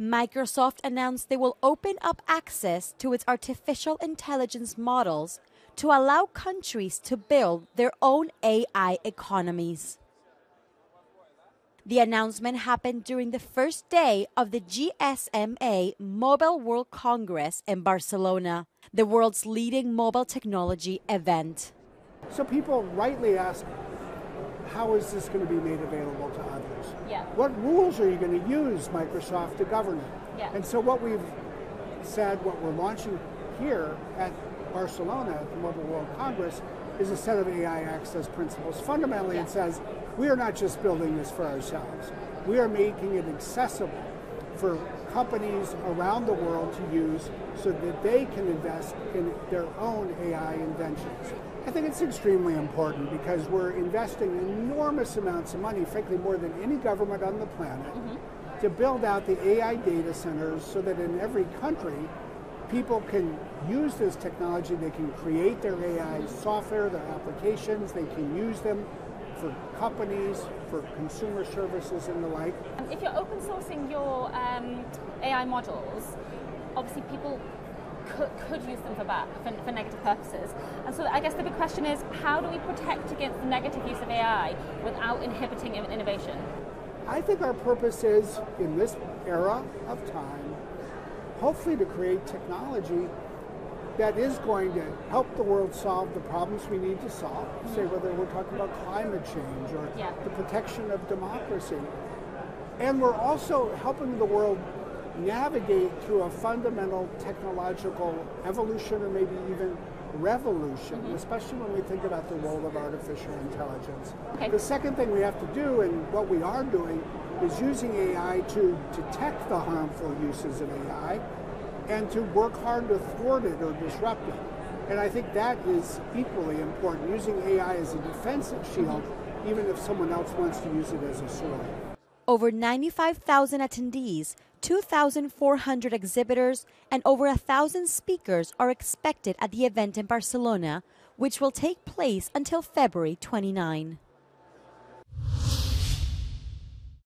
Microsoft announced they will open up access to its artificial intelligence models to allow countries to build their own AI economies. The announcement happened during the first day of the GSMA Mobile World Congress in Barcelona, the world's leading mobile technology event. So people rightly ask, how is this going to be made available to others? Yeah. What rules are you going to use, Microsoft, to govern it? Yeah. And so what we've said, what we're launching here at Barcelona at the Mobile World Congress is a set of AI access principles. Fundamentally, Yeah. it says we are not just building this for ourselves. We are making it accessible for companies around the world to use so that they can invest in their own AI inventions. I think it's extremely important because we're investing enormous amounts of money, frankly, more than any government on the planet, to build out the AI data centers so that in every country, people can use this technology, they can create their AI software, their applications, they can use them for companies, for consumer services and the like. If you're open sourcing your um, AI models, obviously people could, could use them for bad, for, for negative purposes. And so I guess the big question is, how do we protect against the negative use of AI without inhibiting innovation? I think our purpose is, in this era of time, hopefully to create technology that is going to help the world solve the problems we need to solve, mm-hmm. say whether we're talking about climate change or Yeah. the protection of democracy. And we're also helping the world navigate through a fundamental technological evolution or maybe even revolution, mm-hmm. especially when we think about the role of artificial intelligence. Okay. The second thing we have to do, and what we are doing, is using AI to detect the harmful uses of AI and to work hard to thwart it or disrupt it. And I think that is equally important, using AI as a defensive mm-hmm. shield, even if someone else wants to use it as a sword. Over 95,000 attendees, 2,400 exhibitors, and over a thousand speakers are expected at the event in Barcelona, which will take place until February 29.